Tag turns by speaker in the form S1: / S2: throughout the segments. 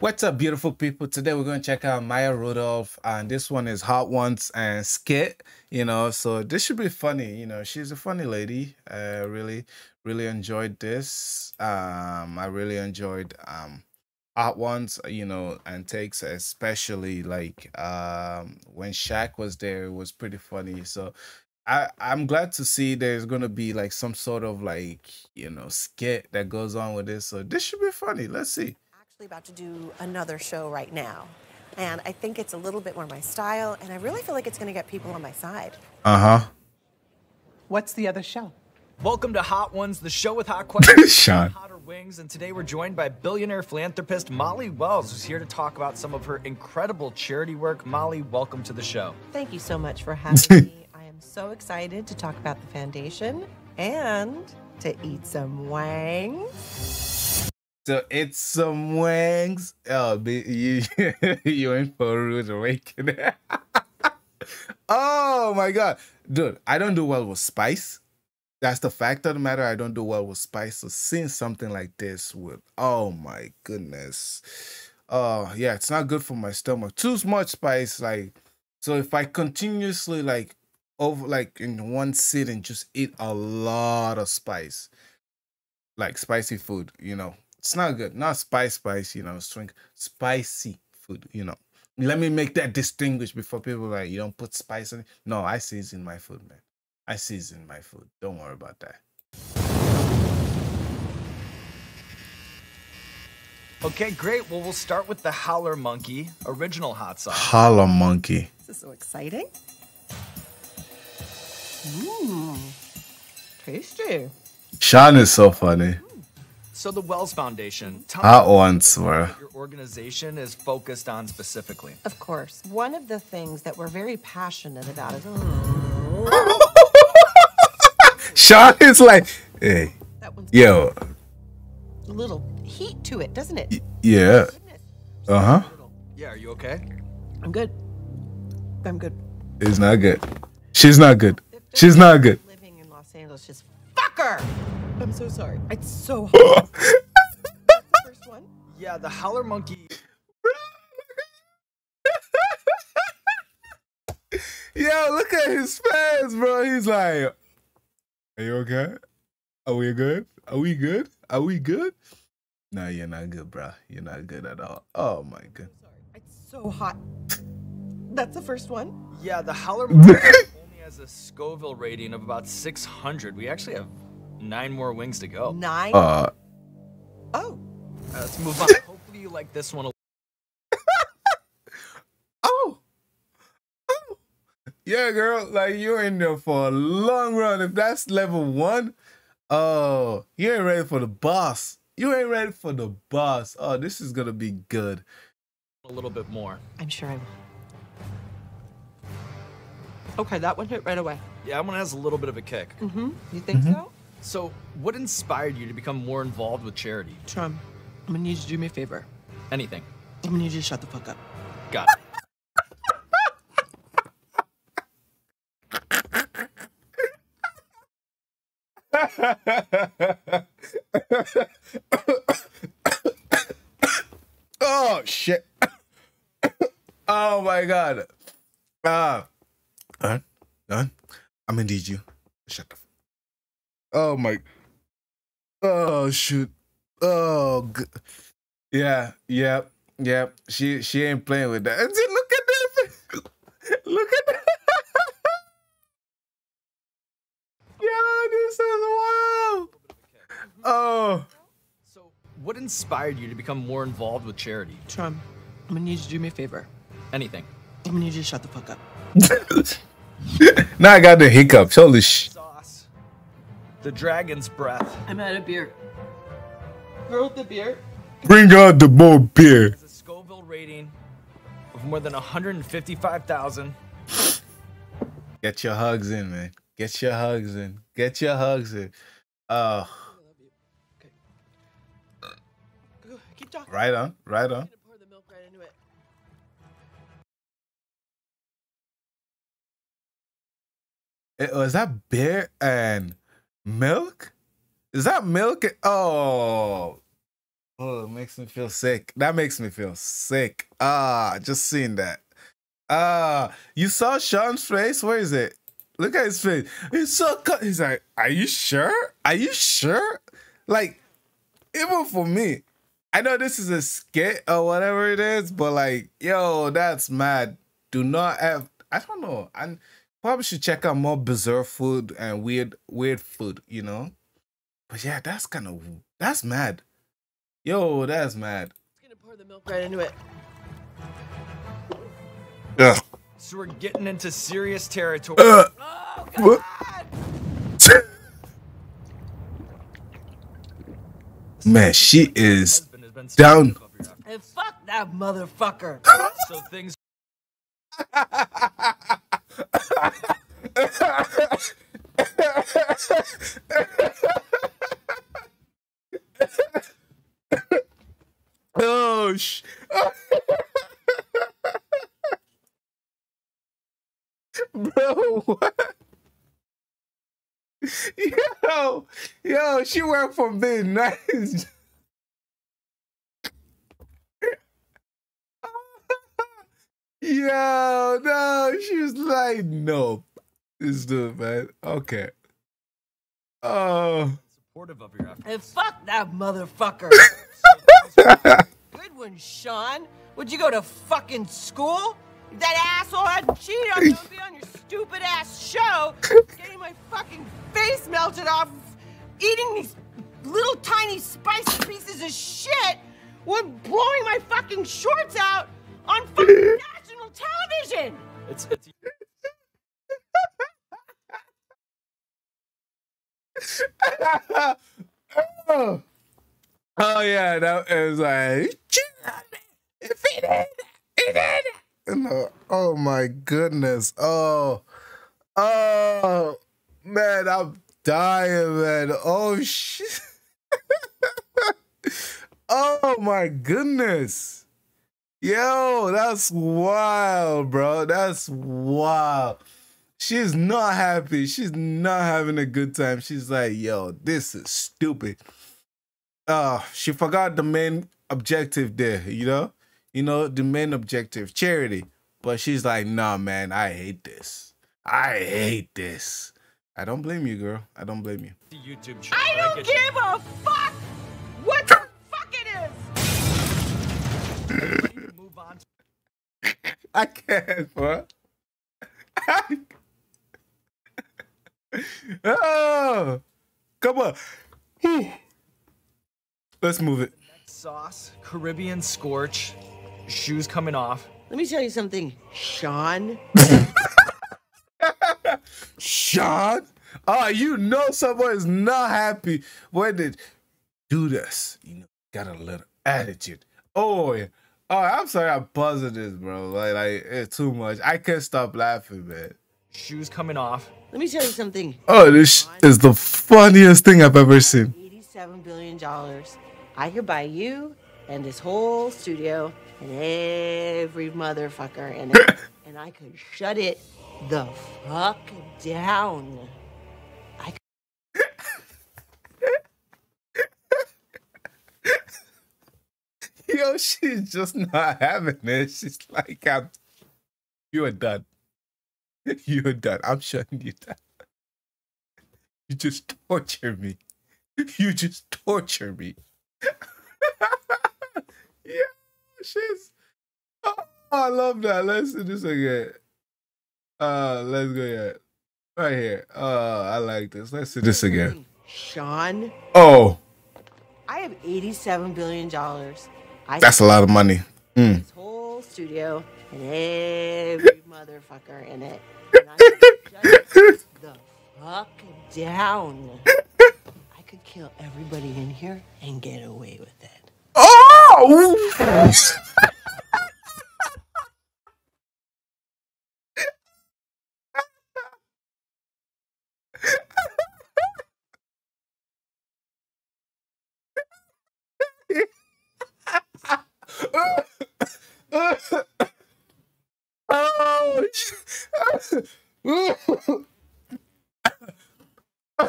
S1: What's up, beautiful people? Today we're going to check out Maya Rudolph, and this one is Hot Ones and Skit. You know, so this should be funny. You know, she's a funny lady. I really, really enjoyed this. Um, I really enjoyed um Hot Ones. You know, and takes especially like um when Shaq was there, it was pretty funny. So I, I'm glad to see there's gonna be like some sort of like you know skit that goes on with this. So this should be funny. Let's see
S2: actually about to do another show right now. And I think it's a little bit more my style, and I really feel like it's going to get people on my side.
S1: Uh huh.
S3: What's the other show?
S4: Welcome to Hot Ones, the show with hot questions,
S1: Sean.
S4: hotter wings, and today we're joined by billionaire philanthropist Molly Wells, who's here to talk about some of her incredible charity work. Molly, welcome to the show.
S2: Thank you so much for having me. I am so excited to talk about the foundation and to eat some wang.
S1: So it's some wings. Oh, you you in for rude awakening. oh my god, dude! I don't do well with spice. That's the fact of the matter. I don't do well with spice. So seeing something like this would, oh my goodness, oh yeah, it's not good for my stomach. Too much spice, like so. If I continuously like over like in one sitting, just eat a lot of spice, like spicy food, you know, it's not good. Not spice, spice, you know, string spicy food, you know. Let me make that distinguish before people like you don't put spice in it. No, I season my food, man. I season my food. Don't worry about that.
S4: Okay, great. Well, we'll start with the Howler Monkey original hot sauce.
S1: Howler monkey.
S2: This is so exciting. Mmm. Tasty.
S1: Sean is so funny.
S4: So the Wells Foundation, tell
S1: Hot
S4: me
S1: ones were.
S4: your organization is focused on specifically.
S2: Of course. One of the things that we're very passionate about is
S1: Sean is like, hey, yo,
S2: a little heat to it, doesn't it?
S1: yeah, uh huh.
S4: Yeah, are you okay?
S2: I'm good. I'm good.
S1: It's not good. She's not good. She's not good.
S2: Living in Los Angeles, just fuck her. I'm so sorry. It's so hot. First one.
S4: Yeah, the Howler Monkey.
S1: Yo, look at his face, bro. He's like, Are you okay? Are we good? Are we good? Are we good? No, you're not good, bro. You're not good at all. Oh my god.
S2: Sorry. It's so hot. That's the first one.
S4: Yeah, the Howler Monkey only has a Scoville rating of about 600. We actually have nine more wings to go.
S2: Nine.
S1: Uh,
S2: oh.
S4: Uh, let's move on. Hopefully you like this one a
S1: oh, oh, yeah, girl. Like you're in there for a long run. If that's level one, oh, you ain't ready for the boss. You ain't ready for the boss. Oh, this is gonna be good.
S4: a little bit more.
S2: I'm sure I will. Okay, that one hit right away.
S4: Yeah, that one has a little bit of a kick.
S2: Mm-hmm. You think so?
S4: So, what inspired you to become more involved with charity?
S3: Trump, I'm gonna need you to do me a favor.
S4: Anything.
S3: I'm gonna need you to shut the fuck up.
S4: Got it.
S1: oh shit. oh my god. Ah. Done. Done. I'm gonna need you. Shut the f- Oh my Oh shoot. Oh g- yeah, yeah, yeah. She she ain't playing with that. Look at that. Look at that. yeah, this is wild. Oh.
S4: So, what inspired you to become more involved with charity?
S3: Trump, I'm gonna need you to do me a favor.
S4: Anything.
S3: I'm gonna need you to shut the fuck up.
S1: now I got the hiccups. Holy sh.
S4: Sauce. The dragon's breath.
S3: I'm out of beer. Throw the beer.
S1: Bring out the more beer.
S4: Has a Scoville rating of more than 155,000.
S1: Get your hugs in, man. Get your hugs in. Get your hugs in. Oh,
S2: Go, Keep talking.
S1: right on, right on.
S2: I'm gonna pour the milk right into it.
S1: It, was that beer and milk? Is that milk? Oh, Oh, it makes me feel sick. That makes me feel sick. Ah, just seeing that. Ah, you saw Sean's face? Where is it? Look at his face. He's so cut. He's like, Are you sure? Are you sure? Like, even for me, I know this is a skit or whatever it is, but like, yo, that's mad. Do not have I don't know. I probably should check out more bizarre food and weird weird food, you know? But yeah, that's kind of that's mad. Yo, that's mad.
S3: It's gonna pour the milk right into it.
S1: Ugh.
S4: So we're getting into serious territory.
S1: Ugh.
S3: Oh
S1: What? Man, she is
S4: Husband has been
S1: down.
S4: above your efforts.
S3: And fuck that motherfucker.
S4: So things
S1: Oh sh Bro, what? Yo, yo, she went from being Yo, no, she was like, no. This dude, man. Okay. Oh.
S4: supportive of your efforts.
S3: And fuck that motherfucker. Good one, Sean. Would you go to fucking school? That asshole had cheated on me to be on your stupid ass show, getting my fucking face melted off, eating these little tiny spicy pieces of shit, while blowing my fucking shorts out on fucking national television.
S4: It's it's
S1: oh. oh yeah, that was like if it ain't, it. No, oh my goodness. Oh, oh man, I'm dying, man. Oh shit. oh my goodness. Yo, that's wild, bro. That's wild. She's not happy. She's not having a good time. She's like, yo, this is stupid. Uh, she forgot the main objective there, you know? You know, the main objective, charity. But she's like, nah, man, I hate this. I hate this. I don't blame you, girl. I don't blame you.
S4: YouTube show.
S3: I don't
S4: get you.
S3: give a fuck what the fuck it is.
S4: We need to move on to
S1: I can't, bro. oh, come on. Whew. Let's move it.
S4: sauce, Caribbean scorch, shoes coming off.
S3: Let me tell you something, Sean.
S1: Sean? Oh, you know someone is not happy when they do this. You know, got a little attitude. Oh, yeah. Oh, I'm sorry I'm buzzing this, bro. Like, like it's too much. I can't stop laughing, man.
S4: Shoes coming off.
S3: Let me tell you something.
S1: Oh, this is the funniest thing I've ever seen.
S3: $87 billion. I could buy you and this whole studio and every motherfucker in it. and I could shut it the fuck down. I could
S1: Yo, she's just not having it. She's like, I'm, you are done. You are done. I'm shutting you down. You just torture me. You just torture me. yeah, she's. Oh, I love that. Let's do this again. Uh, let's go here. Right here. Uh, I like this. Let's do this again.
S3: Sean,
S1: Oh,
S3: I have $87 billion.
S1: That's a lot of money. Mm.
S3: this whole studio and every motherfucker in it. And I shut the fuck down. I could kill everybody in here and get away with it.
S1: Oh,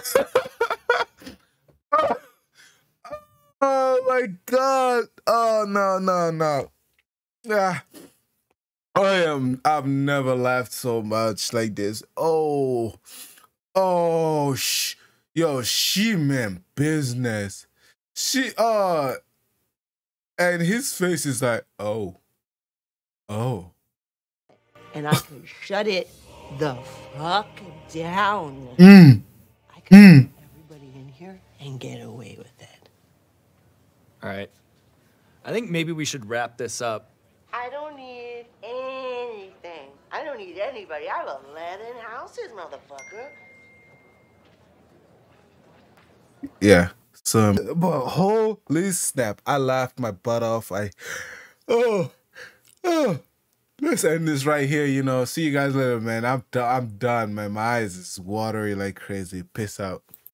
S1: oh my god. ah, I am. I've never laughed so much like this. Oh, oh, sh- yo, she meant business. She uh, and his face is like, oh, oh.
S3: And I can shut it the fuck down.
S1: Mm, mm.
S3: everybody in here and get away with it.
S4: All right. I think maybe we should wrap this up.
S3: I don't need anything. I don't need anybody. I have 11 houses, motherfucker.
S1: Yeah. So, but holy snap! I laughed my butt off. I, oh, oh. Let's end this right here. You know, see you guys later, man. I'm done. I'm done, man. My eyes is watery like crazy. Piss out.